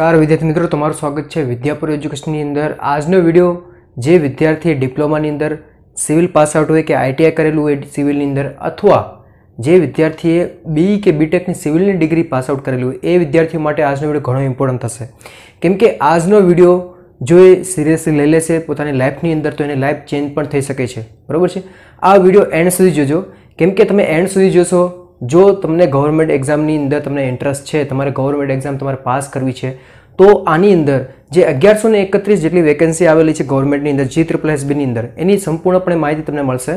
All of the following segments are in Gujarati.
નમસ્કાર વિદ્યાર્થી મિત્રો, તમારું સ્વાગત છે વિદ્યાપુર એજ્યુકેશનની અંદર. આજનો વીડિયો જે વિદ્યાર્થીએ ડિપ્લોમાની અંદર સિવિલ પાસ આઉટ હોય કે આઈટીઆઈ કરેલું હોય સિવિલની અંદર અથવા જે વિદ્યાર્થીએ બી કે બીટેકની સિવિલની ડિગ્રી પાસ આઉટ કરેલું હોય, એ વિદ્યાર્થીઓ માટે આજનો વીડિયો ઘણો ઇમ્પોર્ટન્ટ થશે. કેમ કે આજનો વીડિયો જો એ સિરિયસલી લઈ લેશે, પોતાની લાઈફની અંદર, તો એને લાઈફ ચેન્જ પણ થઈ શકે છે. બરાબર છે? આ વીડિયો એન્ડ સુધી જોજો. કેમ કે તમે એન્ડ સુધી જોશો જો તમને ગવર્મેન્ટ એક્ઝામની અંદર તમને ઇન્ટરેસ્ટ છે, તમારે ગવર્મેન્ટ એક્ઝામ તમારે પાસ કરવી છે, તો આની અંદર જે અગિયારસો ને એકત્રીસ જેટલી વેકેન્સી આવેલી છે ગવર્મેન્ટની અંદર જી ત્રિપલ એસબીની અંદર, એની સંપૂર્ણપણે માહિતી તમને મળશે.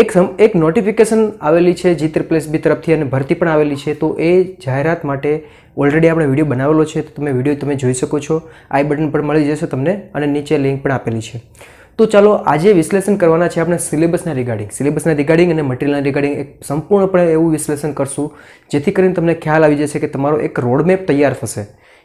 એક એક નોટિફિકેશન આવેલી છે જી ત્રિપલ એસબી તરફથી અને ભરતી પણ આવેલી છે, તો એ જાહેરાત માટે ઓલરેડી આપણે વીડિયો બનાવેલો છે, તો તમે વીડિયો તમે જોઈ શકો છો. આઈ બટન પર મળી જશે તમને અને નીચે લિંક પણ આપેલી છે. તો ચાલો આજે વિશ્લેષણ કરવાના છે આપણે સિલેબસના રિગાર્ડિંગ સિલેબસના રિગાર્ડિંગ અને મટીરિયલના રિગાર્ડિંગ એક સંપૂર્ણપણે એવું વિશ્લેષણ કરશું, જેથી કરીને તમને ખ્યાલ આવી જશે કે તમારો એક રોડમેપ તૈયાર થશે,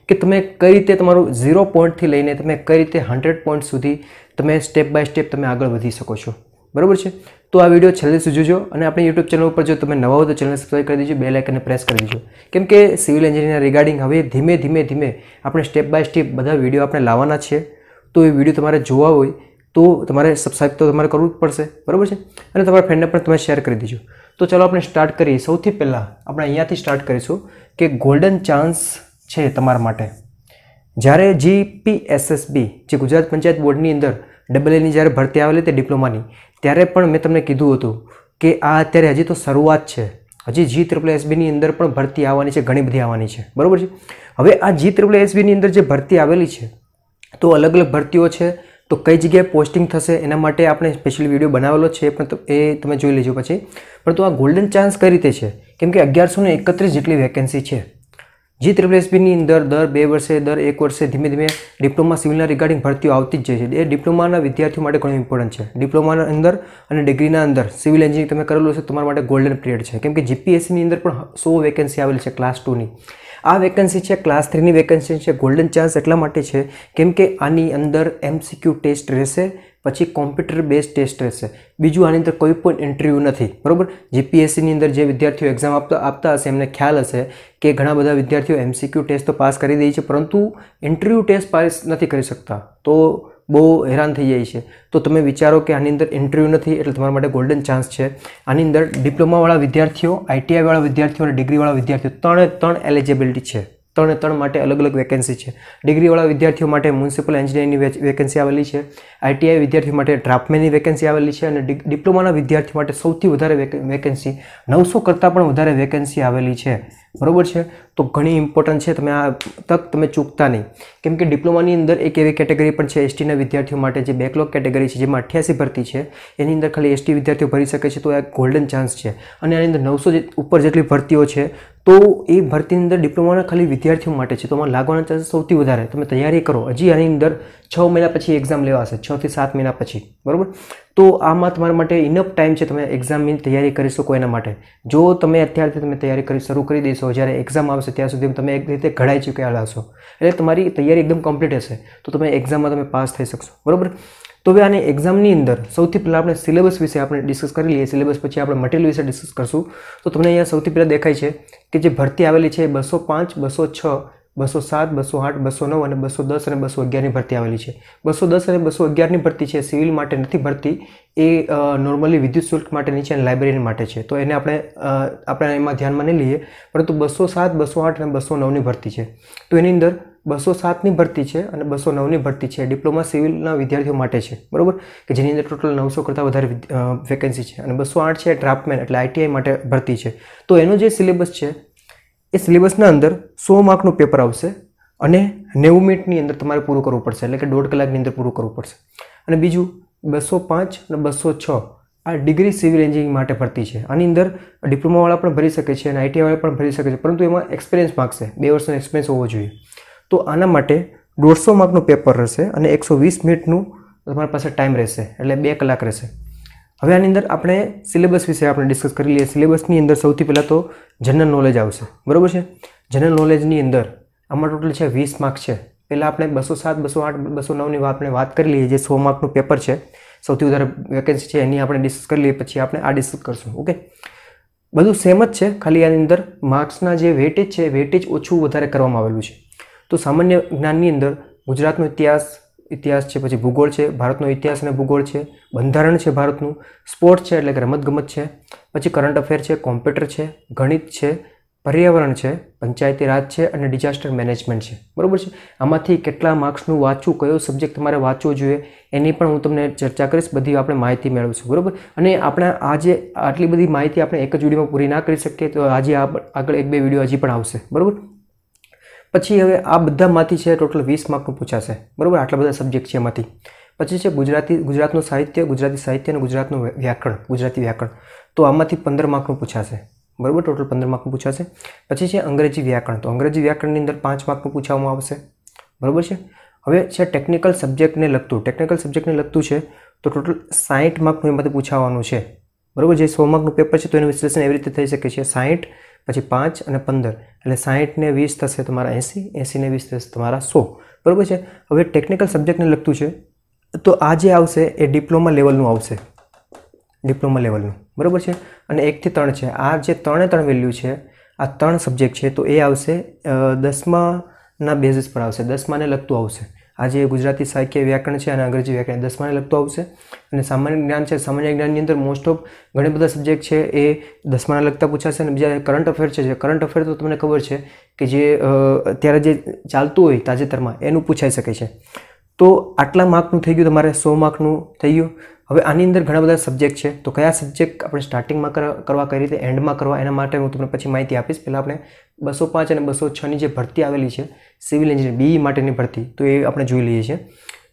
કે તમે કઈ રીતે તમારું ઝીરો પોઈન્ટથી લઈને તમે કઈ રીતે હંડ્રેડ પોઈન્ટ સુધી તમે સ્ટેપ બાય સ્ટેપ તમે આગળ વધી શકો છો. બરાબર છે? તો આ વીડિયો છેલ્લે સુધી અને આપણી યુટ્યુબ ચેનલ ઉપર જો તમે નવા હો તો ચેનલ સબસ્ક્રાઈબ કરી દેજો બે લાઇકને પ્રેસ કરી દેજો. કેમ કે સિવિલ એન્જિનિયર રિગાર્ડિંગ હવે ધીમે ધીમે ધીમે આપણે સ્ટેપ બાય સ્ટેપ બધા વીડિયો આપણે લાવવાના છે. તો એ વીડિયો તમારે જોવા હોય તો તમારે સબસ્ક્રાઈબ તો તમારે કરવું જ પડશે. બરાબર છે? અને તમારા ફ્રેન્ડને પણ તમે શેર કરી દેજો. તો ચાલો આપણે સ્ટાર્ટ કરીએ. સૌથી પહેલાં આપણે અહીંયાથી સ્ટાર્ટ કરીશું કે ગોલ્ડન ચાન્સ છે તમારા માટે. જ્યારે જીપીએસએસબી જે ગુજરાત પંચાયત બોર્ડની અંદર ડબલ એની જ્યારે ભરતી આવેલી તે ડિપ્લોમાની, ત્યારે પણ મેં તમને કીધું હતું કે આ અત્યારે હજી તો શરૂઆત છે. હજી જી ત્રિપલ એસબીની અંદર પણ ભરતી આવવાની છે, ઘણી બધી આવવાની છે. બરાબર છે? હવે આ જી ત્રિપલ એસબીની અંદર જે ભરતી આવેલી છે, તો અલગ અલગ ભરતીઓ છે. તો કઈ જગ્યાએ પોસ્ટિંગ થશે એના માટે આપણે સ્પેશિયલ વીડિયો બનાવેલો છે, પણ એ તમે જોઈ લેજો પછી. પરંતુ આ ગોલ્ડન ચાન્સ કઈ રીતે છે? કેમ કે અગિયારસો ને એકત્રીસ જેટલી વેકેન્સી છે. જી ત્રિપલ એસબીની અંદર દર બે વર્ષે, દર એક વર્ષે ધીમે ધીમે ડિપ્લોમા સિવિલના રિગાર્ડિંગ ભરતીઓ આવતી જ જાય છે. એ ડિપ્લોમાના વિદ્યાર્થીઓ માટે ઘણું ઇમ્પોર્ટન્ટ છે. ડિપ્લોમાના અંદર અને ડિગ્રીના અંદર સિવિલ એન્જિનિયરિંગ તમે કરેલું છે તમારા માટે ગોલ્ડન પીરિયડ છે. કેમ કે જીપીએસસીની અંદર પણ સો વેકેન્સી આવેલી છે ક્લાસ ટુની આ વેકન્સી છે ક્લાસ થ્રીની વેકન્સી છે ગોલ્ડન ચાન્સ એટલા માટે છે કેમ કે આની અંદર એમસીક્યુ ટેસ્ટ રહેશે, પછી કોમ્પ્યુટર બેઝ ટેસ્ટ રહેશે. બીજું આની અંદર કોઈ પણ ઇન્ટરવ્યૂ નથી, બરાબર? જીપીએસસીની અંદર જે વિદ્યાર્થીઓ એક્ઝામ આપતા આપતા હશે, એમને ખ્યાલ હશે કે ઘણા બધા વિદ્યાર્થીઓ એમસીક્યુ ટેસ્ટ તો પાસ કરી દે છે, પરંતુ ઇન્ટરવ્યૂ ટેસ્ટ પાસ નથી કરી શકતા. તો બહુ હેરાન થઈ જાય છે. તો તમે વિચારો કે આની અંદર ઇન્ટરવ્યૂ નથી એટલે તમારા માટે ગોલ્ડન ચાન્સ છે. આની અંદર ડિપ્લોમાવાળા વિદ્યાર્થીઓ આઈટીઆઈવાળા વિદ્યાર્થીઓ અને ડિગ્રીવાળા વિદ્યાર્થીઓ ત્રણે ત્રણ એલિજિબિલિટી છે. ત્રણે ત્રણ માટે અલગ અલગ વેકેન્સી છે. ડિગ્રીવાળા વિદ્યાર્થીઓ માટે મ્યુનિસિપલ એન્જિનિયરિંગની વેકેન્સી આવેલી છે. આઈટીઆઈ વિદ્યાર્થીઓ માટે ડ્રાફ્ટમેનની વેકેન્સી આવેલી છે અને ડિપ્લોમાના વિદ્યાર્થીઓ માટે સૌથી વધારે વેકેન્સી નવસો કરતાં પણ વધારે વેકેન્સી આવેલી છે. બરોબર છે? તો ઘણી ઇમ્પોર્ટન્ટ છે, તમે આ તક તમે ચૂકતા નહીં. કેમ કે ડિપ્લોમાની અંદર એક એવી કેટેગરી પણ છે એસટીના વિદ્યાર્થીઓ માટે જે બેકલોગ કેટેગરી છે, જેમાં અઠ્યાસી ભરતી છે, એની અંદર ખાલી એસટી વિદ્યાર્થીઓ ભરી શકે છે, તો આ ગોલ્ડન ચાન્સ છે. અને આની અંદર નવસો ઉપર જેટલી ભરતીઓ છે તો એ ભરતીની અંદર ડિપ્લોમાના ખાલી વિદ્યાર્થીઓ માટે છે. તો આમાં લાગવાના ચાન્સીસ સૌથી વધારે. તમે તૈયારી કરો. હજી આની અંદર છ મહિના પછી એક્ઝામ લેવાશે. છથી સાત મહિના પછી. બરાબર? તો આમાં તમારા માટે ઇનફ ટાઈમ છે તમે એક્ઝામની તૈયારી કરી શકો એના માટે. જો તમે અત્યારથી તમે તૈયારી કરી, શરૂ કરી દેશો, જ્યારે એક્ઝામ આવશે ત્યાં સુધી તમે એક રીતે ઘડાઈ ચૂક્યા હશો. એટલે તમારી તૈયારી એકદમ કમ્પ્લીટ હશે. તો તમે એક્ઝામમાં તમે પાસ થઈ શકશો. બરાબર? તો હવે આની એક્ઝામની અંદર સૌથી પહેલાં આપણે સિલેબસ વિશે આપણે ડિસ્કસ કરી લઈએ. સિલેબસ પછી આપણે મટીરિયલ વિશે ડિસ્કસ કરશું. તો તમને અહીંયા સૌથી પહેલાં દેખાય છે કે જે ભરતી આવેલી છે બસો પાંચ, બસો છ, બસો સાત, બસો આઠ, બસો નવ અને બસો દસ અને બસો અગિયારની ભરતી આવેલી છે. બસો દસ અને બસો અગિયારની ભરતી છે સિવિલ માટે નથી ભરતી. એ નોર્મલી વિદ્યુત શુલ્ક માટેની છે અને લાઇબ્રેરી માટે છે. તો એને આપણે આપણે એમાં ધ્યાનમાં નહીં લઈએ. પરંતુ બસો સાત, બસો આઠ અને બસો નવની ભરતી છે. તો એની અંદર બસો સાતની ભરતી છે અને બસો નવની ભરતી છે. ડિપ્લોમા સિવિલના વિદ્યાર્થીઓ માટે છે. બરાબર? કે જેની અંદર ટોટલ નવસો કરતાં વધારે વેકેન્સી છે. અને બસો આઠ છે ડ્રાફ્ટમેન એટલે આઈટીઆઈ માટે ભરતી છે. તો એનો જે સિલેબસ છે, એ સિલેબસના અંદર સો માર્કનું પેપર આવશે અને નેવું મિનિટની અંદર તમારે પૂરું કરવું પડશે. એટલે કે દોઢ કલાકની અંદર પૂરું કરવું પડશે. અને બીજું, બસો પાંચ અને બસો છ આ ડિગ્રી સિવિલ એન્જિનિયરિંગ માટે ભરતી છે. આની અંદર ડિપ્લોમાવાળા પણ ભરી શકે છે અને આઈટીઆઈવાળા પણ ભરી શકે છે. પરંતુ એમાં એક્સપિરિયન્સ માગશે. બે વર્ષનો એક્સપિરિયન્સ હોવો જોઈએ. તો આના માટે દોઢસો માર્કનું પેપર રહેશે અને એકસો વીસ મિનિટનું તમારી પાસે ટાઈમ રહેશે, એટલે બે કલાક રહેશે. હવે આની અંદર આપણે સિલેબસ વિશે આપણે ડિસ્કસ કરી લઈએ. સિલેબસની અંદર સૌથી પહેલાં તો જનરલ નોલેજ આવશે. બરાબર છે? જનરલ નોલેજની અંદર આમાં ટોટલ છે વીસ માર્ક છે. પહેલાં આપણે બસો સાત, બસો આઠ, બસો નવની આપણે વાત કરી લઈએ જે સો માર્કનું પેપર છે. સૌથી વધારે વેકેન્સી છે એની આપણે ડિસ્કસ કરી લઈએ, પછી આપણે આ ડિસ્કસ કરશું. ઓકે? બધું સેમ જ છે. ખાલી આની અંદર માર્ક્સના જે વેટેજ છે વેટેજ ઓછું વધારે કરવામાં આવેલું છે. તો સામાન્ય જ્ઞાનની અંદર ગુજરાતનો ઇતિહાસ ઇતિહાસ છે, પછી ભૂગોળ છે, ભારતનો ઇતિહાસ અને ભૂગોળ છે, બંધારણ છે ભારતનું, સ્પોર્ટ છે એટલે કે રમતગમત છે, પછી કરંટ અફેર છે, કોમ્પ્યુટર છે, ગણિત છે, પર્યાવરણ છે, પંચાયતી રાજ છે અને ડિઝાસ્ટર મેનેજમેન્ટ છે. બરાબર છે? આમાંથી કેટલા માર્ક્સનું વાંચવું, કયો સબ્જેક્ટ તમારે વાંચવો જોઈએ, એની પણ હું તમને ચર્ચા કરીશ, બધી આપણે માહિતી મેળવીશું. બરાબર? અને આપણે આજે આટલી બધી માહિતી આપણે એક જ વિડીયોમાં પૂરી ના કરી શકીએ, તો આજે આગળ એક બે વીડિયો હજી પણ આવશે. બરાબર? પછી હવે આ બધામાંથી છે ટોટલ વીસ માર્કનું પૂછાશે. બરાબર? આટલા બધા સબ્જેક્ટ છે એમાંથી. પછી છે ગુજરાતી, ગુજરાતનું સાહિત્ય, ગુજરાતી સાહિત્ય અને ગુજરાતનું વ્યાકરણ, ગુજરાતી વ્યાકરણ. તો આમાંથી પંદર માર્કનું પૂછાશે. બરાબર? ટોટલ પંદર માર્કનું પૂછાશે. પછી છે અંગ્રેજી વ્યાકરણ. તો અંગ્રેજી વ્યાકરણની અંદર પાંચ માર્કનું પૂછવામાં આવશે. બરાબર છે? હવે છે ટેકનિકલ સબ્જેક્ટને લગતું, ટેકનિકલ સબ્જેક્ટને લગતું છે તો ટોટલ સાહીઠ માર્કનું એમાંથી પૂછાવાનું છે. બરાબર? જે સો માર્કનું પેપર છે તો એનું વિશ્લેષણ એવી રીતે થઈ શકે છે. સાહીઠ પછી પાંચ અને પંદર. એટલે સાહીઠને વીસ થશે તમારા એંસી એંસીને વીસ થશે તમારા સો. બરાબર છે? હવે ટેકનિકલ સબ્જેક્ટને લગતું છે. તો આ જે આવશે એ ડિપ્લોમા લેવલનું આવશે. ડિપ્લોમા લેવલનું બરાબર છે? અને એકથી ત્રણ છે. આ જે ત્રણે ત્રણ વેલ્યુ છે, આ ત્રણ સબ્જેક્ટ છે, તો એ આવશે દસમાના બેઝિસ પર આવશે. દસમાને લગતું આવશે. આ જે ગુજરાતી સાહિત્ય વ્યાકરણ છે અને અંગ્રેજી વ્યાકરણ. દસમાને લગતું આવશે. અને સામાન્ય જ્ઞાન છે, સામાન્ય જ્ઞાનની અંદર મોસ્ટ ઓફ ઘણા બધા સબ્જેક્ટ છે એ દસમાને લગતા પૂછાશે. અને બીજા કરંટ અફેર છે, જે કરંટ અફેર તો તમને ખબર છે કે જે અત્યારે જે ચાલતું હોય તાજેતરમાં, એનું પૂછાઈ શકે છે. તો આટલા માર્કનું થઈ ગયું, તમારે સો માર્કનું થઈ ગયું. હવે આની અંદર ઘણા બધા સબ્જેક્ટ છે. તો કયા સબ્જેક્ટ આપણે સ્ટાર્ટિંગમાં કરવા, કઈ રીતે એન્ડમાં કરવા એના માટે હું તમને પછી માહિતી આપીશ. પહેલાં આપણે બસો પાંચ અને બસો છની જે ભરતી આવેલી છે સિવિલ એન્જિનિયર બીઈ માટેની ભરતી, તો એ આપણે જોઈ લઈએ છીએ.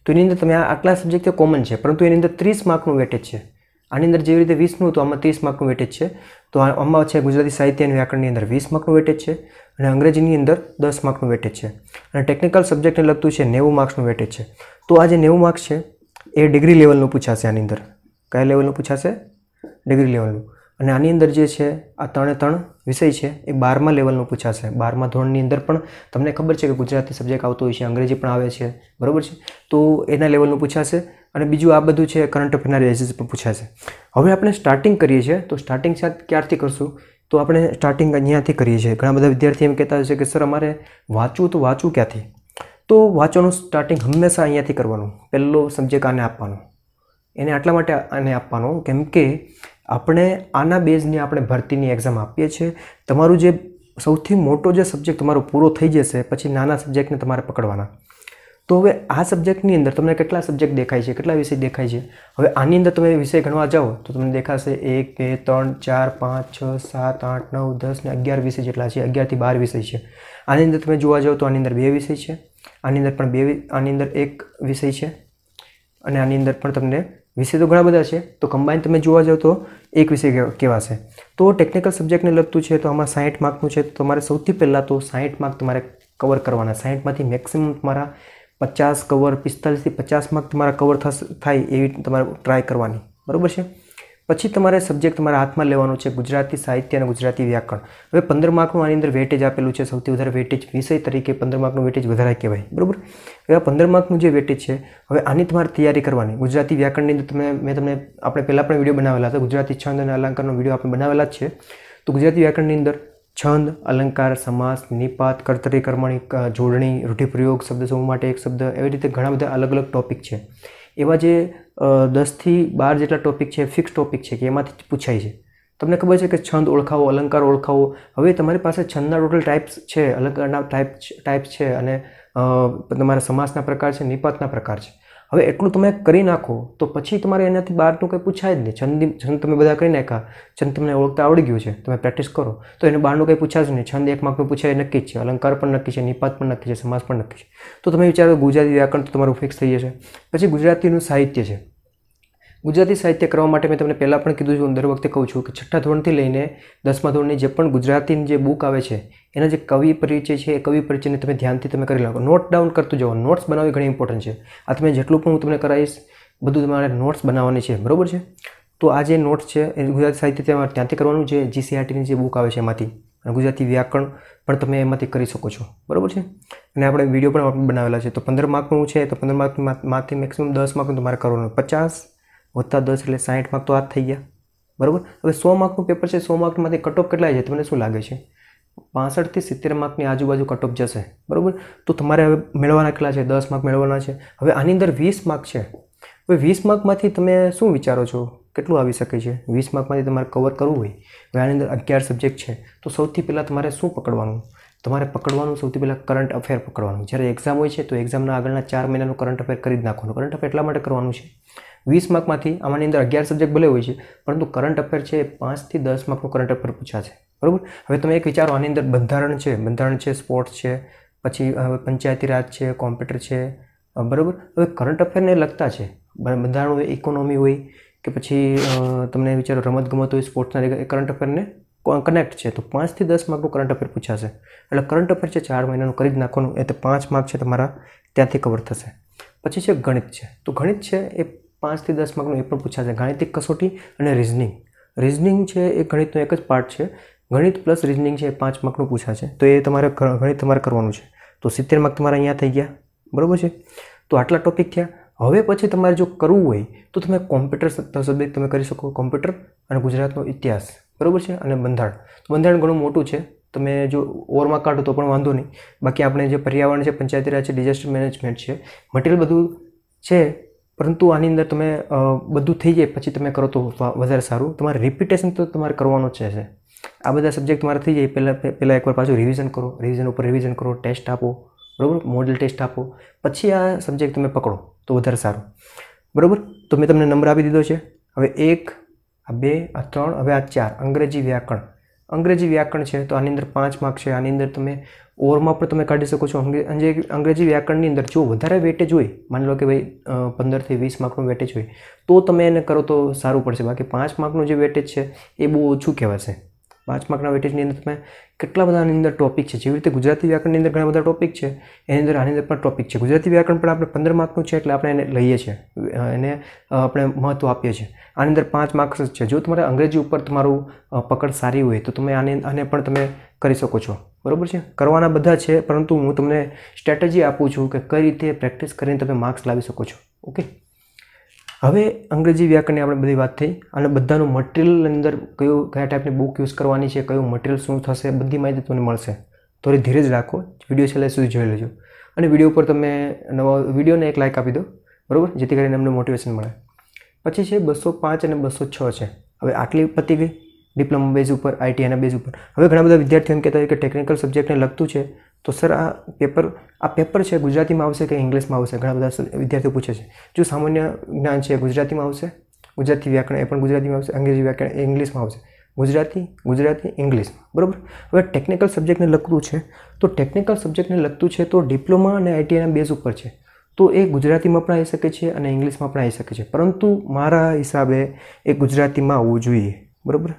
તો એની અંદર તમે આટલા સબ્જેક્ટ કોમન છે, પરંતુ એની અંદર ત્રીસ માર્કનું વેટેજ છે. આની અંદર જેવી રીતે વીસનું તો આમાં ત્રીસ માર્કનું વેટેજ છે. તો આમાં છે ગુજરાતી સાહિત્ય અને વ્યાકરણની અંદર વીસ માર્કનું વેટેજ છે અને અંગ્રેજીની અંદર દસ માર્કનું વેટેજ છે. અને ટેકનિકલ સબ્જેક્ટને લગતું છે નેવું માર્ક્સનું વેટેજ છે. તો આ જે નેવું માર્ક્સ છે એ ડિગ્રી લેવલનું પૂછાશે આની અંદર. કયા લેવલનું પૂછાશે? ડિગ્રી લેવલનું અને આની અંદર જે છે, આ ત્રણે ત્રણ વિષય છે, એ બારમા લેવલનું પૂછાશે. બારમા ધોરણની અંદર પણ તમને ખબર છે કે ગુજરાતી સબ્જેક્ટ આવતો હોય છે, અંગ્રેજી પણ આવે છે. બરાબર છે? તો એના લેવલનું પૂછાશે. અને બીજું આ બધું છે કરંટ અફેરના બેઝિસ પણ પૂછાશે. હવે આપણે સ્ટાર્ટિંગ કરીએ છીએ. તો સ્ટાર્ટિંગ ક્યારથી કરશું? તો આપણે સ્ટાર્ટિંગ અહીંયાથી કરીએ છીએ. ઘણા બધા વિદ્યાર્થી એમ કહેતા હોય છે કે, સર, અમારે વાંચવું તો વાંચવું ક્યાંથી? તો વાંચવાનું સ્ટાર્ટિંગ હંમેશા અહીંયાથી કરવાનું. પહેલો સબ્જેક્ટ આને આપવાનો. એને આટલા માટે આને આપવાનો, કેમ કે આપણે આના બેઝની આપણે ભરતીની એક્ઝામ આપીએ છીએ. તમારું જે સૌથી મોટો જે સબ્જેક્ટ તમારો પૂરો થઈ જશે, પછી નાના સબ્જેક્ટને તમારે પકડવાના. તો હવે આ સબ્જેક્ટની અંદર તમને કેટલા સબ્જેક્ટ દેખાય છે, કેટલા વિષય દેખાય છે? હવે આની અંદર તમે વિષય ગણવા જાઓ, તો તમને દેખાશે એક, બે, ત્રણ, ચાર, પાંચ, છ, સાત, આઠ, નવ, દસ ને અગિયાર વિષય જેટલા છે, અગિયારથી બાર વિષય છે. આની અંદર તમે જોવા જાઓ તો આની અંદર બે વિષય છે. આની અંદર પણ બે આની અંદર એક વિષય છે અને આની અંદર પણ તમને વિષય તો ઘણા બધા છે. તો કમ્બાઈન તમે જોવા જાઓ તો એક વિષય કહેવાશે તો ટેકનિકલ સબ્જેક્ટને લગતું છે તો આમાં સાઠ માર્કનું છે. તો તમારે સૌથી પહેલાં તો સાઠ માર્ક તમારે કવર કરવાના. સાઠમાંથી મેક્સિમમ તમારા પચાસ કવર પિસ્તાલીસથી પચાસ માર્ક તમારા કવર થાય એવી તમારે ટ્રાય કરવાની. બરાબર છે? પછી તમારે સબ્જેક્ટ તમારા હાથમાં લેવાનો છે ગુજરાતી સાહિત્ય અને ગુજરાતી વ્યાકરણ. હવે પંદર માર્કનું આની અંદર વેટેજ આપેલું છે, સૌથી વધારે વેટેજ વિષય તરીકે પંદર માર્કનું વેટેજ વધારે કહેવાય, બરાબર? હવે આ પંદર માર્કનું જે વેટેજ છે, હવે આની તમારે તૈયારી કરવાની. ગુજરાતી વ્યાકરણની અંદર તમે, મેં તમને, આપણે પહેલાં પણ વીડિયો બનાવેલા હતા, ગુજરાતી છંદ અને અલંકારનો વીડિયો આપણે બનાવેલા જ છે. તો ગુજરાતી વ્યાકરણની અંદર છંદ, અલંકાર, સમાસ, નિપાત, કર્તરી, કર્મણી જોડણી, રૂઢિપ્રયોગ શબ્દ સમૂહ માટે એક શબ્દ, એવી રીતે ઘણા બધા અલગ અલગ ટોપિક છે. એવા જે દસથી બાર જેટલા ટોપિક છે ફિક્સ ટોપિક છે કે એમાંથી પૂછાય છે. તમને ખબર છે કે છંદ ઓળખાવો, અલંકાર ઓળખાવો, હવે તમારી પાસે છંદના ટોટલ ટાઈપ્સ છે, અલંકારના ટાઈપ ટાઈપ છે અને તમારા સમાસના પ્રકાર છે, નિપાતના પ્રકાર છે. હવે એટલું તમે કરી નાખો, તો પછી તમારે એનાથી બહારનું કંઈ પૂછાય જ નહીં. છંદ છંદ તમે બધા કરી નાખ્યા. છંદ તમને ઓળખતા આવડી ગયું છે. તમે પ્રેક્ટિસ કરો. તો એને બહારનું કંઈ પૂછાશે નહીં. છંદ એક માર્કનું પૂછાય નક્કી જ છે. અલંકાર પણ નક્કી છે, નિપાત પણ નક્કી છે, સમાસ પણ નક્કી છે. તો તમે વિચારો ગુજરાતી વ્યાકરણ તો તમારું ફિક્સ થઈ જશે. પછી ગુજરાતીનું સાહિત્ય છે. ગુજરાતી સાહિત્ય કરવા માટે મેં તમને પહેલાં પણ કીધું છું દર વખતે કહું છું કે છઠ્ઠા ધોરણથી લઈને દસમા ધોરણની જે પણ ગુજરાતીની જે બુક આવે છે, એના જે કવિ પરિચય છે, એ કવિ પરિચયને તમે ધ્યાનથી તમે કરી લાગો નોટ ડાઉન કરતું જાઓ નોટ્સ બનાવવી ઘણી ઇમ્પોર્ટન્ટ છે. આ તમે જેટલું પણ હું તમને કરાવીશ, બધું તમારે નોટ્સ બનાવવાની છે. બરાબર છે? તો આ જે નોટ્સ છે, એ ગુજરાતી સાહિત્ય તમારે ત્યાંથી કરવાનું છે જીસીઆરટીની જે બુક આવે છે એમાંથી. અને ગુજરાતી વ્યાકરણ પણ તમે એમાંથી કરી શકો છો. બરાબર છે? અને આપણે વીડિયો પણ બનાવેલા છે. તો પંદર માર્કનું છે, તો પંદર માર્કમાંથી મેક્સિમમ દસ માર્કનું તમારે કરવાનું. પચાસ વત્તા દસ એટલે સાઠ માર્ક તો આ થઈ ગયા. બરાબર? હવે સો માર્કનું પેપર છે, સો માર્કમાંથી કટઓફ કેટલા છે, તમને શું લાગે છે? પાસઠથી સિત્તેર માર્કની આજુબાજુ કટઓફ જશે. બરાબર? તો તમારે હવે મેળવવાના કેટલા છે? દસ માર્ક મેળવવાના છે. હવે આની અંદર વીસ માર્ક છે. હવે વીસ માર્કમાંથી તમે શું વિચારો છો? કેટલું આવી શકે છે? વીસ માર્કમાંથી તમારે કવર કરવું હોય, હવે આની અંદર અગિયાર સબ્જેક્ટ છે. તો સૌથી પહેલાં તમારે શું પકડવાનું? તમારે પકડવાનું સૌથી પહેલાં કરંટ અફેર પકડવાનું. જ્યારે એક્ઝામ હોય છે, તો એક્ઝામના આગળના ચાર મહિનાનું કરંટ અફેર કરી જ નાખવાનું. કરંટ અફેર એટલા માટે કરવાનું છે? વીસ માર્કમાંથી આમાંની અંદર અગિયાર સબ્જેક્ટ ભલે હોય છે, પરંતુ કરંટ અફેર છે પાંચથી દસ માર્કનું કરંટ અફેર પૂછાશે બરાબર? હવે તમે એક વિચારો, આની અંદર બંધારણ છે બંધારણ છે સ્પોર્ટ્સ છે, પછી હવે પંચાયતી રાજ છે કોમ્પ્યુટર છે બરાબર? હવે કરંટ અફેરને લગતા છે બંધારણ હોય ઇકોનોમી હોય, કે પછી તમને વિચારો, રમતગમત હોય સ્પોર્ટ્સના કરંટ અફેરને કનેક્ટ છે, તો પાંચથી દસ માર્કનું કરંટ અફેર પૂછાશે એટલે કરંટ અફેર છે ચાર મહિનાનું કરી જ નાખવાનું તો પાંચ માર્ક છે તમારા, ત્યાંથી કવર થશે. પછી છે ગણિત છે. તો ગણિત છે એ પાંચથી દસ માર્કનું એ પણ પૂછાશે. ગાણિતિક કસોટી અને રિઝનિંગ રિઝનિંગ છે એ ગણિતનો એક જ પાર્ટ છે. ગણિત પ્લસ રિઝનિંગ છે એ પાંચ માર્કનું પૂછાશે. તો એ તમારે ગણિત તમારે કરવાનું છે. તો સિત્તેર માર્ક તમારા અહીંયા થઈ ગયા. બરાબર છે? તો આટલા ટોપિક થયા. હવે પછી તમારે જો કરવું હોય તો તમે કોમ્પ્યુટર સબ્જેક્ટ તમે કરી શકો. કોમ્પ્યુટર અને ગુજરાતનો ઇતિહાસ. બરાબર છે? અને બંધારણ. બંધારણ ઘણું મોટું છે. તમે જો ઓવરમાં કાઢો તો પણ વાંધો નહીં. બાકી આપણે જે પર્યાવરણ છે, પંચાયતી રાજ છે ડિઝાસ્ટર મેનેજમેન્ટ છે મટીરિયલ બધું છે. પરંતુ આની અંદર તમે બધું થઈ જાય, પછી તમે કરો તો વધારે સારું. તમારે રિપીટેશન તો તમારે કરવાનું જ છે. આ બધા સબ્જેક્ટ તમારે થઈ જાય, પહેલાં પહેલાં એકવાર પાછું રિવિઝન કરો. રિવિઝન ઉપર રિવિઝન કરો ટેસ્ટ આપો. બરાબર? મોડલ ટેસ્ટ આપો. પછી આ સબ્જેક્ટ તમે પકડો તો વધારે સારું. બરાબર? તો મેં તમને નંબર આપી દીધો છે. હવે એક, આ બે, આ ત્રણ, હવે આ ચાર. અંગ્રેજી વ્યાકરણ. અંગ્રેજી વ્યાકરણ છે, તો આની અંદર પાંચ માર્ક છે. આની અંદર તમે ઓવરમાં પણ તમે કાઢી શકો છો. અંગ્રેજી વ્યાકરણની અંદર જો વધારે વેટેજ હોય, માની લો કે ભાઈ પંદરથી વીસ માર્કનું વેટેજ હોય, તો તમે એને કરો તો સારું પડશે. બાકી પાંચ માર્કનું જે વેટેજ છે, એ બહુ ઓછું કહેવાશે. પાંચ માર્કના વેટેજની અંદર તમે કેટલા બધા આની અંદર ટોપિક છે? જેવી રીતે ગુજરાતી વ્યાકરણની અંદર ઘણા બધા ટોપિક છે, એની અંદર આની અંદર પણ ટોપિક છે. ગુજરાતી વ્યાકરણ પણ આપણે પંદર માર્કનું છે એટલે આપણે એને લઈએ છીએ. એને આપણે મહત્ત્વ આપીએ છીએ. આની અંદર પાંચ માર્ક્સ છે. જો તમારે અંગ્રેજી ઉપર તમારું પકડ સારી હોય તો તમે આને આને પણ તમે કરી શકો છો. બરાબર છે? કરવાના બધા છે, પરંતુ હું તમને સ્ટ્રેટેજી આપું છું કે કઈ રીતે પ્રેક્ટિસ કરીને તમે માર્ક્સ લાવી શકો છો. ઓકે? હવે અંગ્રેજી વ્યાકરણની આપણે બધી વાત થઈ. અને બધાનું મટીરિયલ અંદર કયું, કયા ટાઈપની બુક યુઝ કરવાની છે, કયું મટીરિયલ શું થશે, બધી માહિતી તમને મળશે. થોડી જ રાખો. વીડિયો છેલ્લે સુધી જોઈ લેજો. અને વીડિયો ઉપર તમે નવા વિડીયોને એક લાઇક આપી દો. બરાબર? જેથી કરીને અમને મોટિવેશન મળે. પછી છે બસો પાંચ અને બસો છ છે. હવે આટલી પતી ગઈ. ડિપ્લોમા બેઝ ઉપર આઈટીઆઈના બેઝ ઉપર. હવે ઘણા બધા વિદ્યાર્થીઓ એમ કહેતા હોય કે ટેકનિકલ સબ્જેક્ટને લગતું છે. તો સર આ પેપર આ પેપર છે, ગુજરાતીમાં આવશે કે ઇંગ્લિશમાં આવશે? ઘણા બધા વિદ્યાર્થીઓ પૂછે છે. જો સામાન્ય જ્ઞાન છે ગુજરાતીમાં આવશે, ગુજરાતી વ્યાકરણ એ પણ ગુજરાતીમાં આવશે, અંગ્રેજી વ્યાકરણ એ ઇંગ્લિશમાં આવશે. ગુજરાતી ગુજરાતી, ઇંગ્લિશ. બરાબર? હવે ટેકનિકલ સબ્જેક્ટને લગતું છે. તો ટેકનિકલ સબ્જેક્ટને લગતું છે તો ડિપ્લોમા અને આઈટીઆઈના બેઝ ઉપર છે. તો એ ગુજરાતીમાં પણ આવી શકે છે અને ઇંગ્લિશમાં પણ આવી શકે છે. પરંતુ મારા હિસાબે એ ગુજરાતીમાં આવવું જોઈએ. બરાબર?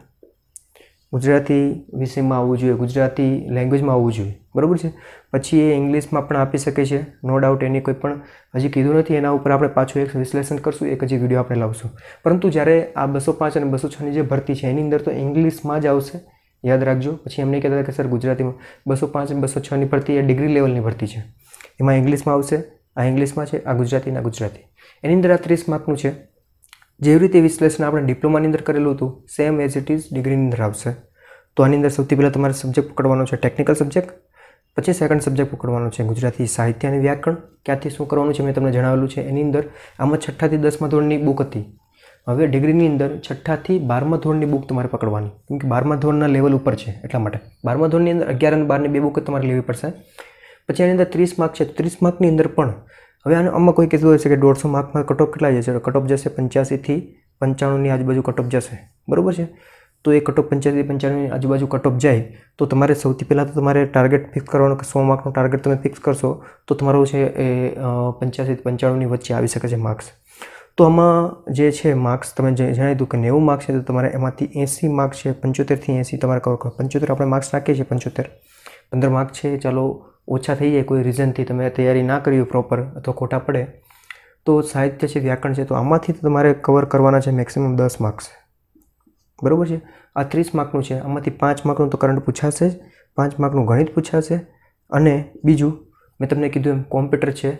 ગુજરાતી વિષયમાં આવવું જોઈએ, ગુજરાતી લેંગ્વેજમાં આવવું જોઈએ. બરાબર છે? પછી એ ઇંગ્લિશમાં પણ આપી શકે છે. નો ડાઉટ એની કોઈ પણ હજી કીધું નથી. એના ઉપર આપણે પાછું એક વિશ્લેષણ કરશું, એક હજી વીડિયો આપણે લાવશું. પરંતુ જ્યારે આ બસો પાંચ અને બસો છની જે ભરતી છે, એની અંદર તો ઇંગ્લિશમાં જ આવશે. યાદ રાખજો. પછી એમને કહેતા કે સર ગુજરાતીમાં બસો પાંચ અને બસો છની ભરતી એ ડિગ્રી લેવલની ભરતી છે. એમાં ઇંગ્લિશમાં આવશે, આ ઇંગ્લિશમાં છે, આ ગુજરાતીના ગુજરાતી. એની અંદર આ ત્રીસ માર્કનું છે. જેવી રીતે વિશ્લેષણ આપણે ડિપ્લોમાની અંદર કરેલું હતું સેમ એઝ ઇટ ઇઝ ડિગ્રીની અંદર આવશે. તો આની અંદર સૌથી પહેલાં તમારે સબ્જેક્ટ પકડવાનો છે ટેકનિકલ સબ્જેક્ટ પછી સેકન્ડ સબ્જેક્ટ પકડવાનો છે ગુજરાતી સાહિત્ય અને વ્યાકરણ. ક્યાંથી શું કરવાનું છે મેં તમને જણાવેલું છે. એની અંદર આમાં છઠ્ઠાથી દસમા ધોરણની બુક હતી. હવે ડિગ્રીની અંદર છઠ્ઠાથી બારમા ધોરણની બુક તમારે પકડવાની. કેમ કે બારમા ધોરણના લેવલ ઉપર છે એટલા માટે. બારમા ધોરણની અંદર અગિયાર અને બારની બે બુક તમારે લેવી પડશે. પછી એની અંદર ત્રીસ માર્ક છે. ત્રીસ માર્કની અંદર પણ હવે આને આમાં કોઈ કીધું હશે કે દોઢસો માર્કમાં કટઓફ કેટલા જશે? કટઓફ જશે પંચ્યાસીથી પંચાણુંની આજુબાજુ કટઓફ જશે. બરાબર છે? તો એ કટઓફ પંચ્યાસી પંચાણુંની આજુબાજુ કટઓફ જાય, તો તમારે સૌથી પહેલાં તો તમારે ટાર્ગેટ ફિક્સ કરવાનો કે સો માર્કનો ટાર્ગેટ તમે ફિક્સ કરશો, તો તમારું છે એ પંચ્યાસી પંચાણુંની વચ્ચે આવી શકે છે માર્ક્સ તો આમાં જે છે માર્ક્સ તમે જણાવી દઉં કે નેવું માર્ક્સ છે, તો તમારે એમાંથી એંસી માર્ક્સ છે, પંચોતેરથી એંસી તમારે કવર કરો. પંચોતેર આપણે માર્ક્સ નાખીએ છીએ, પંચોતેર. પંદર માર્ક છે, ચાલો ઓછા થઈ જાય, કોઈ રીઝનથી તમે તૈયારી ના કરી પ્રોપર અથવા ખોટા પડે, તો સાહિત્ય છે, વ્યાકરણ છે, તો આમાંથી તમારે કવર કરવાના છે મેક્સિમમ દસ માર્ક્સ બરાબર છે? આ ત્રીસ માર્કનું છે, આમાંથી પાંચ માર્કનું તો કરંટ પૂછાશે જ. પાંચ માર્કનું ગણિત પૂછાશે. અને બીજું, મેં તમને કીધું એમ કોમ્પ્યુટર છે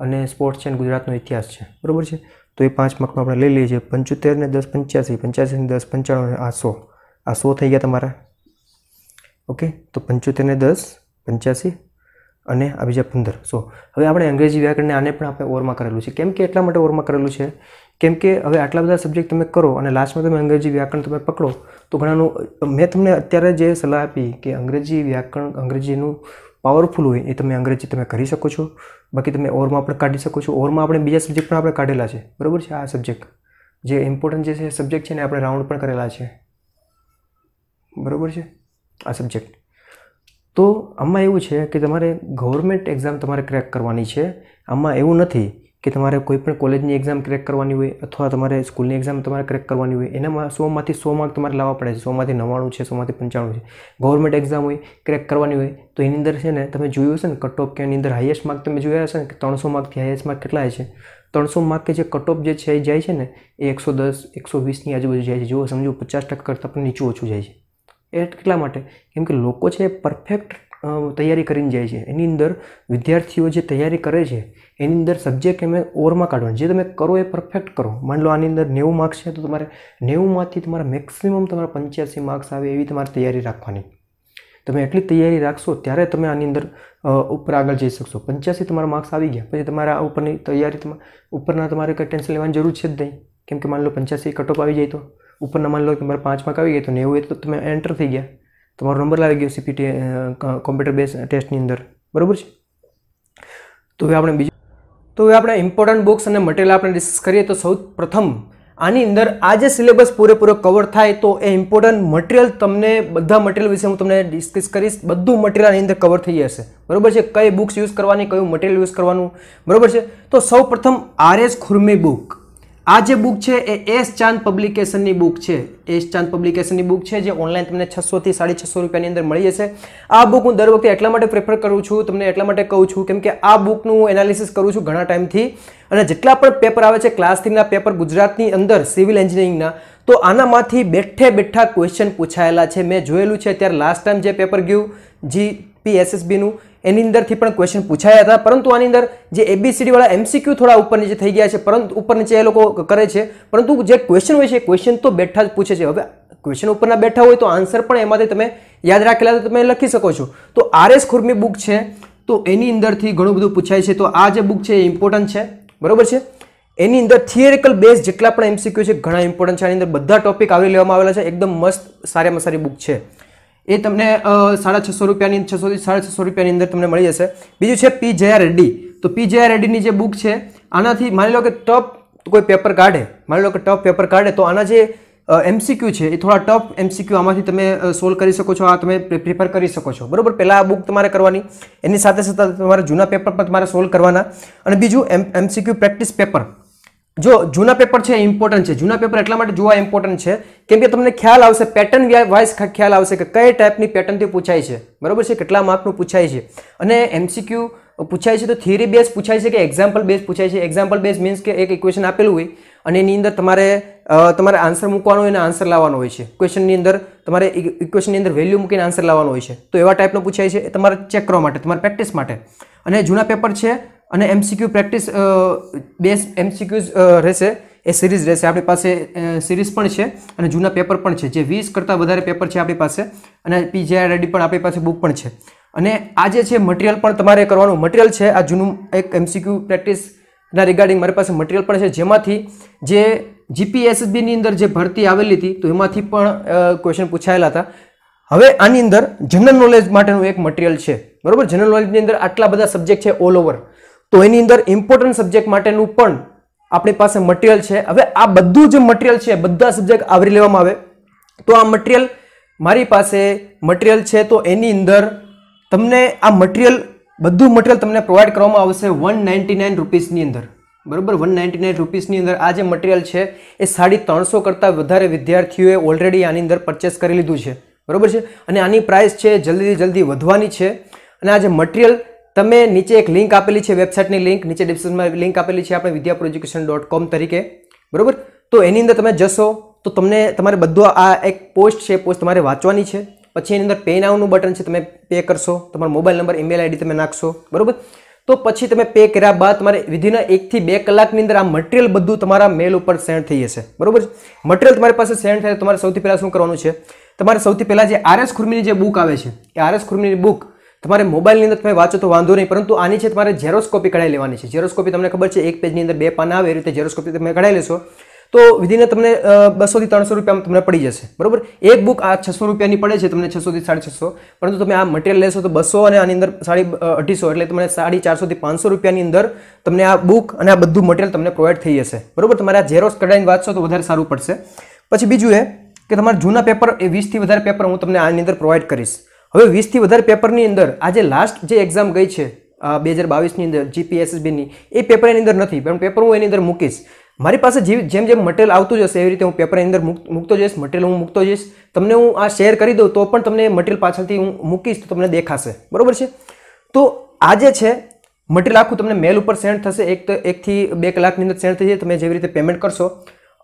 અને સ્પોર્ટ્સ છે અને ગુજરાતનો ઇતિહાસ છે. બરાબર છે? તો એ પાંચ માર્કનું આપણે લઈ લઈએ છીએ. પંચોતેર ને દસ પંચ્યાસી પંચ્યાસી ને દસ પંચાણું આ સો. આ સો થઈ ગયા તમારા. ઓકે? તો પંચોતેર ને દસ, પંચ્યાસી અને આ બીજા પંદર. સો હવે આપણે અંગ્રેજી વ્યાકરણને આને પણ આપણે ઓરમાં કરેલું છે. કેમ કે એટલા માટે ઓરમાં કરેલું છે? કેમ કે હવે આટલા બધા સબ્જેક્ટ તમે કરો અને લાસ્ટમાં તમે અંગ્રેજી વ્યાકરણ તમે પકડો, તો ઘણાનું, મેં તમને અત્યારે જે સલાહ આપી કે અંગ્રેજી વ્યાકરણ, અંગ્રેજીનું પાવરફુલ હોય, એ તમે અંગ્રેજી તમે કરી શકો છો. બાકી તમે ઓરમાં પણ કાઢી શકો છો. ઓરમાં આપણે બીજા સબ્જેક્ટ પણ આપણે કાઢેલા છે. બરાબર છે? આ સબ્જેક્ટ જે ઇમ્પોર્ટન્ટ જે છે સબ્જેક્ટ છે ને આપણે રાઉન્ડ પણ કરેલા છે. બરાબર છે? આ સબ્જેક્ટ તો આમાં એવું છે કે તમારે ગવર્મેન્ટ એક્ઝામ તમારે ક્રેક કરવાની છે. આમાં એવું નથી કે તમારે કોઈ પણ કોલેજની એક્ઝામ ક્રેક કરવાની હોય અથવા તમારે સ્કૂલની એક્ઝામ તમારે ક્રેક કરવાની હોય. એનામાં સોમાંથી સો માર્ક તમારે લાવવા પડે છે. સોમાંથી નવ્વાણું છે, સોમાંથી પંચાણું છે. ગવર્મેન્ટ એક્ઝામ હોય ક્રેક કરવાની હોય, તો એની અંદર છે ને તમે જોયું હશે ને કટ ઓફ કે એની અંદર હાઈએસ્ટ માર્ક તમે જોયા હશે ને કે ત્રણસો માર્કથી હાઈએસ્ટ માર્ક કેટલા છે? ત્રણસો માર્ક જે કટ ઓફ જે છે એ જાય છે ને એ એકસો દસ, એકસો વીસની આજુબાજુ જાય છે. જો સમજો, પચાસ ટકા કરતાં પણ નીચું ઓછું જાય છે. એ કેટલા માટે? કેમ કે લોકો છે પરફેક્ટ તૈયારી કરીને જાય છે. એની અંદર વિદ્યાર્થીઓ જે તૈયારી કરે છે, એની અંદર સબ્જેક્ટ એમ ઓવરમાં કાઢવાનું. જે તમે કરો એ પરફેક્ટ કરો. માની લો આની અંદર નેવું માર્ક્સ છે, તો તમારે નેવુંમાંથી તમારે મેક્સિમમ તમારા પંચ્યાસી માર્ક્સ આવે એવી તમારે તૈયારી રાખવાની. તમે એટલી તૈયારી રાખશો, ત્યારે તમે આની અંદર ઉપર આગળ જઈ શકશો. પંચ્યાસી તમારા માર્ક્સ આવી ગયા, પછી તમારા ઉપરની તૈયારી તમારે ઉપરના તમારે કંઈ ટેન્શન લેવાની જરૂર છે જ નહીં. કેમ કે માની લો પંચ્યાસી કટઓફ આવી જાય તો. ઉપરના માની લો કે તમારે પાંચ માર્ક આવી ગયા તો નેવું તો તમે એન્ટર થઈ ગયા. તમારો નંબર લાવી ગયો સીપીટી કોમ્પ્યુટર બેઝ ટેસ્ટની અંદર. બરાબર છે? તો હવે આપણે બીજું તો હવે આપણે ઇમ્પોર્ટન્ટ બુક્સ અને મટીરિયલ આપણે ડિસ્કસ કરીએ. તો સૌ પ્રથમ, આની અંદર આ જે સિલેબસ પૂરેપૂરો કવર થાય, તો એ ઇમ્પોર્ટન્ટ મટીરિયલ તમને બધા મટીરિયલ વિશે હું તમને ડિસ્કસ કરીશ. બધું મટીરિયલ આની અંદર કવર થઈ જશે. બરોબર છે? કઈ બુક્સ યુઝ કરવાની, કયું મટીરિયલ યુઝ કરવાનું. બરાબર છે? તો સૌ પ્રથમ આર એસ ખુરમી બુક આ જે બુક છે એ એસ ચાંદ પબ્લિકેશનની બુક છે. એસ ચાંદ પબ્લિકેશનની બુક છે જે ઓનલાઈન તમને છસોથી સાડી છસો રૂપિયાની અંદર મળી જશે. આ બુક હું દર વખતે એટલા માટે પ્રેફર કરું છું, તમને એટલા માટે કહું છું કેમ કે આ બુકનું હું એનાલિસિસ કરું છું ઘણા ટાઈમથી અને જેટલા પણ પેપર આવે છે ક્લાસ થ્રીના પેપર ગુજરાતની અંદર સિવિલ એન્જિનિયરિંગના તો આનામાંથી બેઠે બેઠા ક્વેશ્ચન પૂછાયેલા છે. મેં જોયેલું છે, અત્યારે લાસ્ટ ટાઈમ જે પેપર ગયું જી પી એસએસબીનું એની અંદરથી પણ ક્વેશ્ચન પૂછાયા હતા. પરંતુ આની અંદર જે એબીસીડીવાળા એમસીક્યુ થોડા ઉપર નીચે થઈ ગયા છે. પરંતુ ઉપર નીચે એ લોકો કરે છે. પરંતુ જે ક્વેશ્ચન હોય છે ક્વેશ્ચન તો બેઠા જ પૂછે છે. હવે ક્વેશ્ચન ઉપરના બેઠા હોય તો આન્સર પણ એમાંથી તમે યાદ રાખેલા તો તમે લખી શકો છો. તો આર એસ ખુરમી બુક છે. તો એની અંદરથી ઘણું બધું પૂછાય છે. તો આ જે બુક છે એ ઇમ્પોર્ટન્ટ છે. બરોબર છે? એની અંદર થિયરિકલ બેઝ જેટલા પણ એમસીક્યુ છે, ઘણા ઇમ્પોર્ટન્ટ છે. આની અંદર બધા ટોપિક આવરી લેવામાં આવેલા છે. એકદમ મસ્ત, સારામાં સારી બુક છે. એ તમને સાડા છસો રૂપિયાની, છસોથી સાડા છસો રૂપિયાની અંદર તમને મળી જશે. બીજું છે પી જયા રેડ્ડી તો પી જયા રેડ્ડીની જે બુક છે, આનાથી માની લો કે ટફ કોઈ પેપર કાઢે, માની લો કે ટફ પેપર કાઢે, તો આના જે એમસીક્યુ છે, એ થોડા ટફ એમસીક્યુ આમાંથી તમે સોલ્વ કરી શકો છો, આ તમે પ્રિફર કરી શકો છો. બરાબર? પહેલાં આ બુક તમારે કરવાની. એની સાથે સાથે તમારે જૂના પેપર પણ તમારે સોલ્વ કરવાના. અને બીજું એમ એમસીક્યુ પ્રેક્ટિસ પેપર જો જૂના પેપર છે ઇમ્પોર્ટન્ટ છે. જૂના પેપર એટલા માટે જોવા ઇમ્પોર્ટન્ટ છે કેમ કે તમને ખ્યાલ આવશે પેટર્ન વાઇઝ ખ્યાલ આવશે કે કઈ ટાઈપની પેટર્નથી પૂછાય છે. બરાબર છે? કેટલા માર્કનું પૂછાય છે? અને એમસીક્યુ પૂછાય છે તો થિયરી બેઝ પૂછાય છે કે એક્ઝામ્પલ બેઝ પૂછાય છે? એક્ઝામ્પલ બેઝ મીન્સ કે એક ઇક્વેશન આપેલું હોય અને એની અંદર તમારે તમારે આન્સર મૂકવાનો હોય અને આન્સર લાવવાનો હોય છે. ક્વેશ્ચનની અંદર તમારે ઇક્વેશનની અંદર વેલ્યુ મૂકીને આન્સર લાવવાનો હોય છે. તો એવા ટાઈપનો પૂછાય છે એ તમારે ચેક કરવા માટે, તમારે પ્રેક્ટિસ માટે. અને જૂના પેપર છે અને એમસીક્યુ પ્રેક્ટિસ બે એમસીક્યુઝ રહેશે. એ સિરીઝ રહેશે. આપણી પાસે સિરીઝ પણ છે અને જૂના પેપર પણ છે. જે વીસ કરતાં વધારે પેપર છે આપણી પાસે. અને પીજીઆઈ રેડી પણ આપણી પાસે બુક પણ છે. અને આ જે છે મટીરિયલ પણ તમારે કરવાનું મટીરિયલ છે. આ જૂનું એક એમસીક્યુ પ્રેક્ટિસના રિગાર્ડિંગ મારી પાસે મટીરિયલ પણ છે. જેમાંથી જે જીપીએસબીની અંદર જે ભરતી આવેલી હતી, તો એમાંથી પણ ક્વેશ્ચન પૂછાયેલા હતા. હવે આની અંદર જનરલ નોલેજ માટેનું એક મટીરિયલ છે. બરાબર? જનરલ નોલેજની અંદર આટલા બધા સબ્જેક્ટ છે ઓલ ઓવર તો એની અંદર ઇમ્પોર્ટન્ટ સબ્જેક્ટ માટેનું પણ આપણી પાસે મટીરિયલ છે. હવે આ બધું જે મટીરિયલ છે, બધા સબ્જેક્ટ આવરી લેવામાં આવે. તો આ મટીરિયલ મારી પાસે મટીરિયલ છે, તો એની અંદર તમને આ મટીરિયલ બધું મટીરિયલ તમને પ્રોવાઈડ કરવામાં આવશે વન નાઇન્ટી નાઇન રૂપીસની અંદર. બરોબર? વન નાઇન્ટી નાઇન રૂપીસની અંદર આ જે મટીરિયલ છે, એ સાડી ત્રણસો કરતાં વધારે વિદ્યાર્થીઓએ ઓલરેડી આની અંદર પરચેસ કરી લીધું છે. બરાબર છે? અને આની પ્રાઇસ છે જલ્દીથી જલ્દી વધવાની છે. અને આ જે મટીરિયલ તમે નીચે એક લિંક આપેલી છે વેબસાઇટની લિંક નીચે ડિસ્ક્રિપ્શનમાં લિંક આપેલી છે આપણે વિદ્યાપુર એજ્યુકેશન ડોટ કોમ તરીકે, બરોબર? તો એની અંદર તમે જશો, તો તમને તમારે બધું આ એક પોસ્ટ છે પોસ્ટ તમારે વાંચવાની છે. પછી એની અંદર પે નાવનું બટન છે, તમે પે કરશો. તમારો મોબાઈલ નંબર ઈમેલ આઈડી તમે નાખશો, બરોબર? તો પછી તમે પે કર્યા બાદ તમારે વિધિન એકથી બે કલાકની અંદર આ મટીરિયલ બધું તમારા મેલ ઉપર સેન્ડ થઈ જશે, બરાબર મટીરિયલ તમારી પાસે સેન્ડ થાય તમારે સૌથી પહેલાં શું કરવાનું છે? તમારે સૌથી પહેલાં જે આરએસ ખુરમીની જે બુક આવે છે, એ આરએસ ખુરમીની બુક તમારે મોબાઈલની અંદર તમે વાંચો તો વાંધો નહીં, પરંતુ આની છે તમારે ઝેરોસ્કોપી કઢાઈ લેવાની છે. ઝેરોસ્કોપી તમને ખબર છે, એક પેજની અંદર બે પાના આવે, એ રીતે ઝેરોસ્કોપી તમે કઢાઈ લેશો, તો વિધિને તમને બસોથી ત્રણસો રૂપિયામાં તમને પડી જશે. બરાબર? એક બુક આ છસો રૂપિયાની પડે છે, તમને છસોથી સાડી છસો. પરંતુ તમે આ મટીરિયલ લેશો તો બસો અને આની અંદર સાડી અઢીસો, એટલે તમને સાડી ચારસોથી પાંચસો રૂપિયાની અંદર તમને આ બુક અને આ બધું મટીરિયલ તમને પ્રોવાઈડ થઈ જશે. બરાબર? તમારે આ ઝેરોસ કઢાઈને વાંચશો તો વધારે સારું પડશે. પછી બીજું એ કે તમારા જૂના પેપર એ વીસથી વધારે પેપર હું તમને આની અંદર પ્રોવાઈડ કરીશ. હવે વીસથી વધારે પેપરની અંદર આજે લાસ્ટ જે એક્ઝામ ગઈ છે બે હજાર બાવીસની અંદર જીપીએસએસબીની એ પેપર એની અંદર નથી, પણ પેપર હું એની અંદર મૂકીશ. મારી પાસે જેમ જેમ મટેરિયલ આવતું જશે, એવી રીતે હું પેપરની અંદર મૂકતો જઈશ મટીરિયલ હું મૂકતો જઈશ. તમને હું આ શેર કરી દઉં તો પણ તમને મટીરિયલ પાછળથી હું મૂકીશ તો તમને દેખાશે. બરાબર છે? તો આજે છે મટીરિયલ આખું તમને મેલ ઉપર સેન્ડ થશે. એક તો, એકથી બે કલાકની અંદર સેન્ડ થઈ જાય, તમે જેવી રીતે પેમેન્ટ કરશો.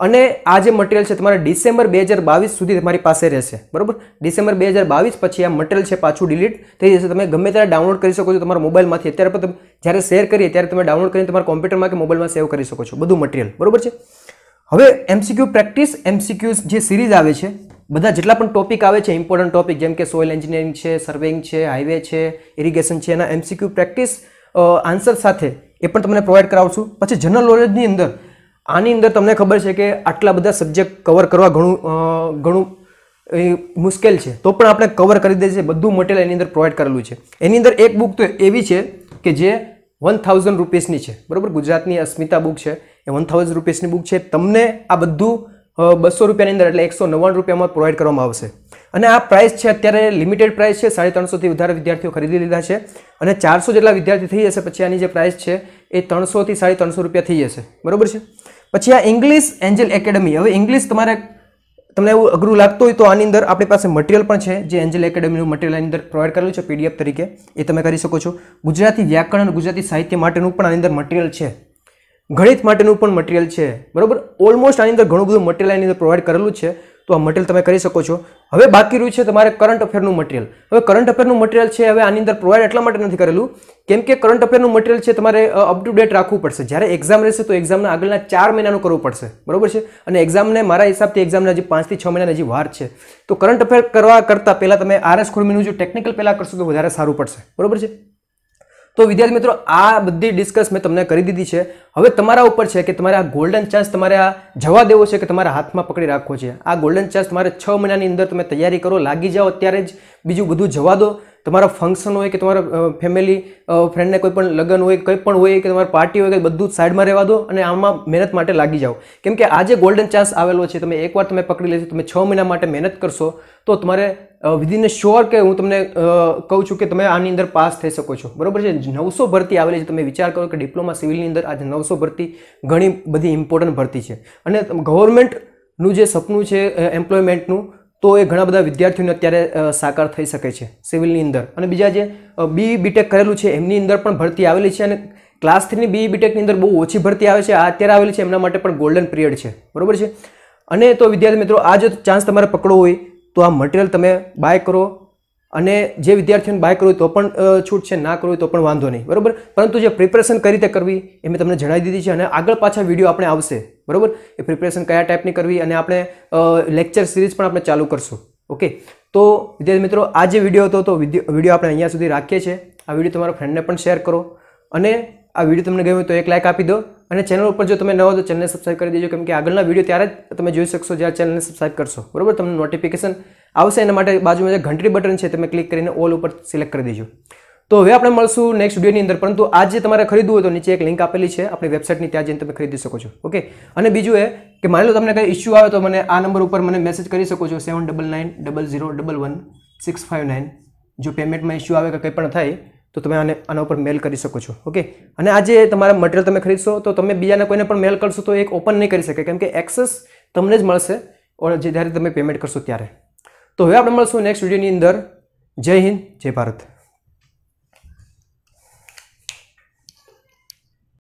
અને આ જે મટીરિયલ છે તમારે ડિસેમ્બર બે હજાર બાવીસ સુધી તમારી પાસે રહેશે. બરાબર? ડિસેમ્બર બે હજાર બાવીસ પછી આ મટીરિયલ છે પાછું ડિલીટ થઈ જશે. તમે ગમે ત્યારે ડાઉનલોડ કરી શકો છો તમારા મોબાઈલમાંથી. અત્યારે પણ જ્યારે શેર કરીએ ત્યારે તમે ડાઉનલોડ કરીને તમારા કોમ્પ્યુટરમાં કે મોબાઈલમાં સેવ કરી શકો છો. બધું મટીરિયલ બરાબર છે? હવે એમસીક્યુ પ્રેક્ટિસ એમસીક્યુ જે સિરીઝ આવે છે, બધા જેટલા પણ ટોપિક આવે છે ઇમ્પોર્ટન્ટ ટોપિક જેમ કે સોઇલ એન્જિનિયરિંગ છે સર્વેઇંગ છે હાઈવે છે ઇરિગેશન છે, એના એમસીક્યુ પ્રેક્ટિસ આન્સર સાથે એ પણ તમને પ્રોવાઈડ કરાવશું પછી જનરલ નોલેજની અંદર આની અંદર તમને ખબર છે કે આટલા બધા સબ્જેક્ટ કવર કરવા ઘણું ઘણું મુશ્કેલ છે. તો પણ આપણે કવર કરી દે છે બધું મટીરિયલ એની અંદર પ્રોવાઈડ કરેલું છે. એની અંદર એક બુક તો એવી છે કે જે વન થાઉઝન્ડ રૂપીસની છે. બરાબર? ગુજરાતની અસ્મિતા બુક છે. એ વન થાઉઝન્ડ રૂપીસની બુક છે. તમને આ બધું બસો રૂપિયાની અંદર એટલે એકસો નવ્વાણું રૂપિયામાં પ્રોવાઈડ કરવામાં આવશે. અને આ પ્રાઇસ છે અત્યારે લિમિટેડ પ્રાઇસ છે. સાડી ત્રણસોથી વધારે વિદ્યાર્થીઓ ખરીદી લીધા છે. અને ચારસો જેટલા વિદ્યાર્થી થઈ જશે. પછી આની જે પ્રાઇસ છે એ ત્રણસોથી સાડી ત્રણસો રૂપિયા થઈ જશે. બરાબર છે? પછી આ ઇંગ્લિશ એન્જલ એકેડમી હવે ઇંગ્લિશ તમારે તમને એવું અઘરું લાગતું હોય તો આની અંદર આપણી પાસે મટીરિયલ પણ છે, જે એન્જલ એકેડમીનું મટીરિયલ આની અંદર પ્રોવાઈડ કરેલું છે પીડીએફ તરીકે. એ તમે કરી શકો છો. ગુજરાતી વ્યાકરણ અને ગુજરાતી સાહિત્ય માટેનું પણ આની અંદર મટીરિયલ છે. ગણિત માટેનું પણ મટીરિયલ છે. બરાબર? ઓલમોસ્ટ આની અંદર ઘણું બધું મટીરિયલ આની અંદર પ્રોવાઈડ કરેલું છે. તો આ મટીરિયલ તમે કરી શકો છો. હવે બાકી રહ્યું છે તમારે કરંટ અફેરનું મટીરિયલ હવે કરંટ અફેરનું મટીરિયલ છે હવે આની અંદર પ્રોવાઈડ એટલા માટે નથી કરેલું, કેમ કે કરંટ અફેરનું મટીરિયલ છે તમારે અપ ટુ ડેટ રાખવું પડશે. જ્યારે એક્ઝામ રહેશે તો એક્ઝામના આગળના ચાર મહિનાનું કરવું પડશે. બરોબર છે? અને એક્ઝામને મારા હિસાબથી એક્ઝામના હજી પાંચથી છ મહિનાની હજી વાર છે. તો કરંટ અફેર કરવા કરતાં પહેલાં તમે આરએસ ખુરમીનું જો ટેકનિકલ પહેલાં કરશો તો વધારે સારું પડશે. બરોબર છે? તો વિદ્યાર્થી મિત્રો, આ બધી ડિસ્કસ મેં તમને કરી દીધી છે. હવે તમારા ઉપર છે કે તમારે આ ગોલ્ડન ચાન્સ તમારે આ જવા દેવો છે કે તમારા હાથમાં પકડી રાખવો છે? આ ગોલ્ડન ચાન્સ તમારે છ મહિનાની અંદર તમે તૈયારી કરો, લાગી જાઓ અત્યારે જ બીજું બધું જવા દો. તમારા ફંક્શન હોય કે તમારા ફેમિલી ફ્રેન્ડને કોઈ પણ લગ્ન હોય, કંઈ પણ હોય કે તમારી પાર્ટી હોય કે બધું જ સાઈડમાં રહેવા દો અને આમાં મહેનત માટે લાગી જાઓ. કેમ કે આજે ગોલ્ડન ચાન્સ આવેલો છે, તમે એકવાર તમે પકડી લેશો, તમે છ મહિના માટે મહેનત કરશો, તો તમારે વિધિન શ્યોર કે હું તમને કહું છું કે તમે આની અંદર પાસ થઈ શકો છો. બરાબર છે? નવસો ભરતી આવેલી છે, તમે વિચાર કરો કે ડિપ્લોમા સિવિલની અંદર આજે નવસો ભરતી ઘણી બધી ઇમ્પોર્ટન્ટ ભરતી છે. અને ગવર્મેન્ટનું જે સપનું છે એમ્પ્લોયમેન્ટનું તો એ ઘણા બધા વિદ્યાર્થીઓને અત્યારે સાકાર થઈ શકે છે સિવિલની અંદર. અને બીજા જે બી બીટેક કરેલું છે, એમની અંદર પણ ભરતી આવેલી છે અને ક્લાસ થ્રીની બી બીટેકની અંદર બહુ ઓછી ભરતી આવે છે. આ અત્યારે આવેલી છે, એમના માટે પણ ગોલ્ડન પિરિયડ છે. બરોબર છે? અને તો વિદ્યાર્થી મિત્રો, આ જો ચાન્સ તમારે પકડવો હોય, તો આ મટીરિયલ તમે બાય કરો. અને જે વિદ્યાર્થીઓને બાય કરવું તો પણ છૂટ છે, ના કરવું તો પણ વાંધો નહીં. બરાબર? પરંતુ જે પ્રિપરેશન કઈ રીતે કરવી એ મેં તમને જણાવી દીધી છે અને આગળ પાછા વીડિયો આપણે આવશે. બરાબર? એ પ્રિપરેશન કયા ટાઈપની કરવી અને આપણે લેક્ચર સિરીઝ પણ આપણે ચાલુ કરશું. ઓકે તો, વિદ્યાર્થી મિત્રો, આ જે વીડિયો હતો, તો વીડિયો આપણે અહીંયા સુધી રાખીએ છીએ. આ વીડિયો તમારા ફ્રેન્ડને પણ શેર કરો. અને આ વીડિયો તમને ગમ્યો તો એક લાઇક આપી દો. અને ચેનલ ઉપર જો તમે ન હો તો ચેનલને સબસ્ક્રાઇબ કરી દેજો. કેમ કે આગળના વીડિયો ત્યારે જ તમે જોઈ શકશો જ્યારે ચેનલને સબસ્ક્રાઇબ કરશો. બરાબર? તમને નોટિફિકેશન આવશે. એના માટે બાજુમાં જે ઘંટડી બટન છે તમે ક્લિક કરીને ઓલ ઉપર સિલેક્ટ કરી દેજો. તો હવે આપણે મળશું નેક્સ્ટ વિડીયોની અંદર. પરંતુ આજે તમારે ખરીદવું હોય તો નીચે એક લિંક આપેલી છે. આપણી વેબસાઇટની ત્યાં જઈને તમે ખરીદી શકો છો. ઓકે અને બીજું એ કે માની લો તમને કંઈ ઇસ્યુ આવે તો મને આ નંબર ઉપર મને મેસેજ કરી શકો છો seven double nine double zero double one six five nine જો પેમેન્ટમાં ઇસ્યુ આવે કે કંઈ પણ થાય, તો તમે આને આના ઉપર મેલ કરી શકો છો. ઓકે અને આજે તમારા મટીરિયલ તમે ખરીદશો, તો તમે બીજાને કોઈને પણ મેલ કરશો તો એક ઓપન નહીં કરી શકે. કેમ કે એક્સેસ તમને જ મળશે જે જ્યારે તમે પેમેન્ટ કરશો ત્યારે. તો હવે આપણે મળશું નેક્સ્ટ વિડીયોની અંદર. જય હિન્દ, જય ભારત.